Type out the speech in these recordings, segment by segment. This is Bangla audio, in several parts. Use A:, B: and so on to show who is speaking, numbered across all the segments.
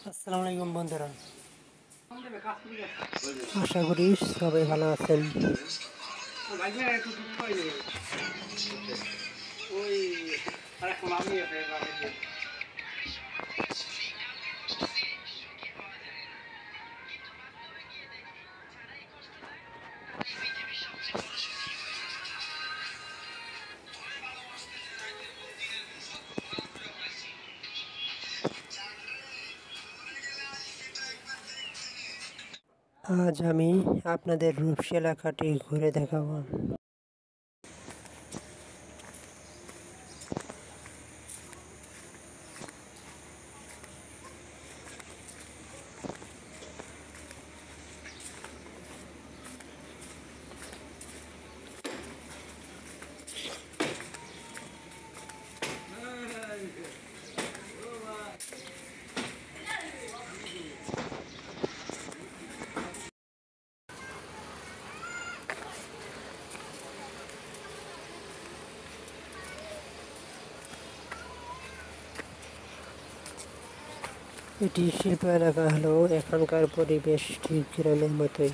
A: আসসালামু আলাইকুম বন্ধুরা আশা করি সবাই ভালো আছেন। আজ আমি আপনাদের রূপসী এলাকাটি ঘুরে দেখাবো। এটি শিল্প এলাকা হলেও এখানকার পরিবেশ ঠিক গ্রামের মতোই।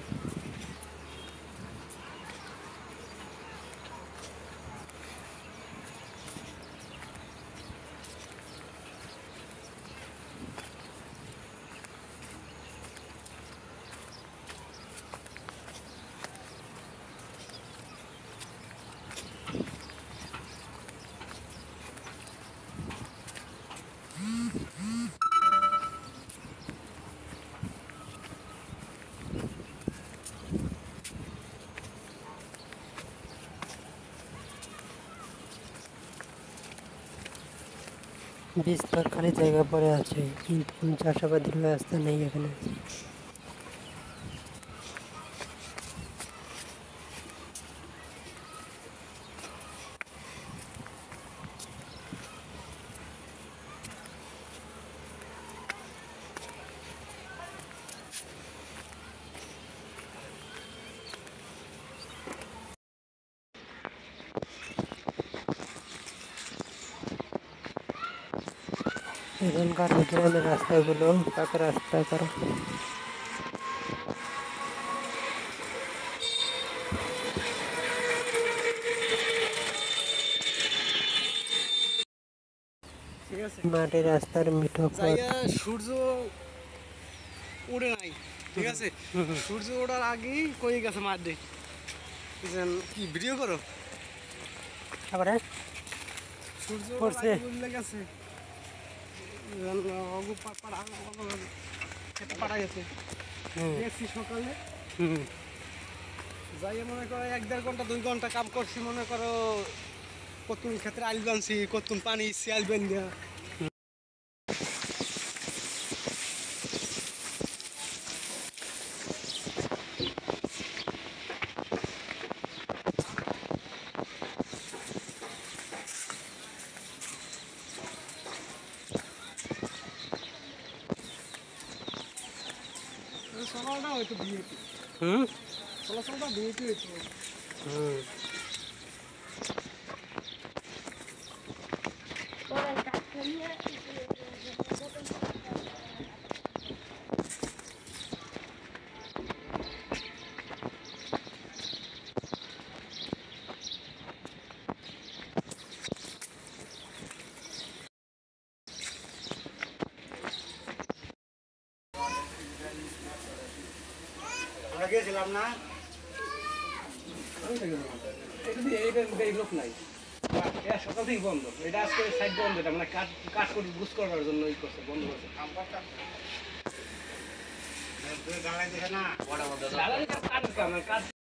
A: বিস্তর খালি জায়গা পড়ে আছে কিন্তু চাষাবাদের ব্যবস্থা নেই এখানে। এখানকার গ্রামের রাস্তাগুলো পাকা রাস্তা করা
B: ঠিক আছে
A: মাটির রাস্তার মিঠো পথ
B: যাইয়া সূর্য উড়ে নাই ঠিক আছে সূর্য ওঠার আগেই কই গেছে মাঠ দিয়ে যেন কি ভিডিও করো
A: তারপরে
B: সূর্য
A: পড়ছে।
B: উঠলে গেছে যেন অগু পা- পাড়া গেছে গেছি সকালে
A: হুম।
B: মনে করো এক দেড় ঘণ্টা দুই ঘণ্টা কাম করছি মনে করো কতক্ষণ ক্ষেত্রে আইল বানছি কতুন পানি ইচ্ছি আইল বান সকালটা হয়তো বিয়েতে
A: হুম
B: চলাচলটা বিয়েতে হয়েছিল
A: হুম
B: গিয়েছিলাম না। নাই। এটা সকাল থেকে বন্ধ। এটা আজকে সাইড বন্ধ এটা মানে কাঠ কাঠ করে গুছ করার জন্য ই করছে বন্ধ করছে।